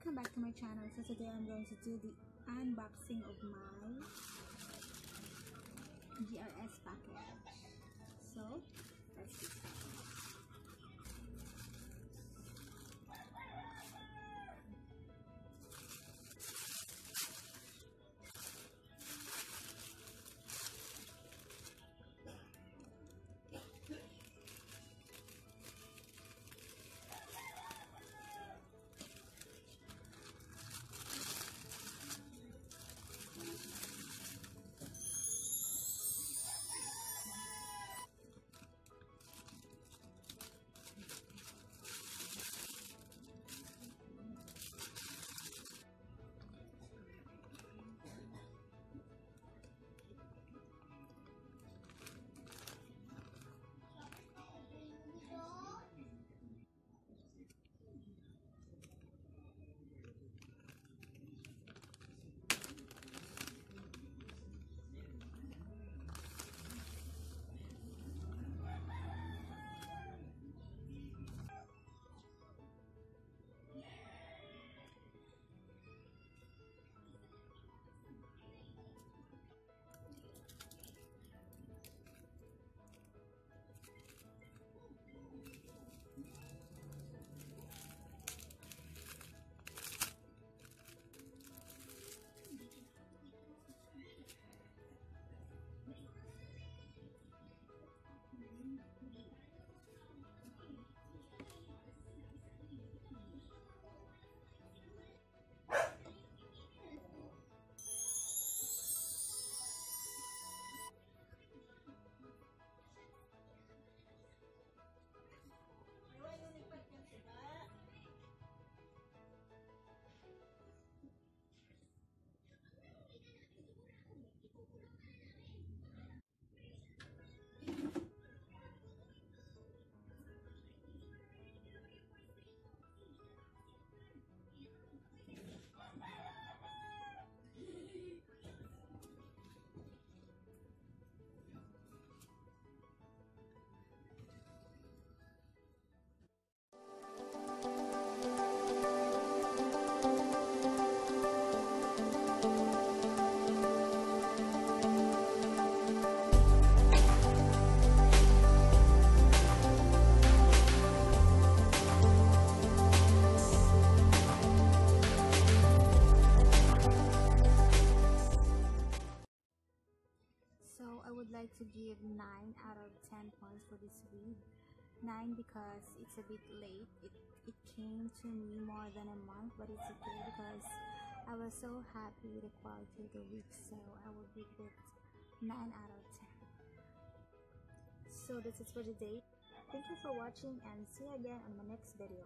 welcome back to my channel. So today i'm going to do the unboxing of my grs package. So let's like to give 9 out of 10 points for this wig. 9 because it's a bit late. It, it came to me more than a month but it's okay because I was so happy with the quality of the wig so I would give it 9 out of 10. So this is for today. Thank you for watching and see you again on my next video.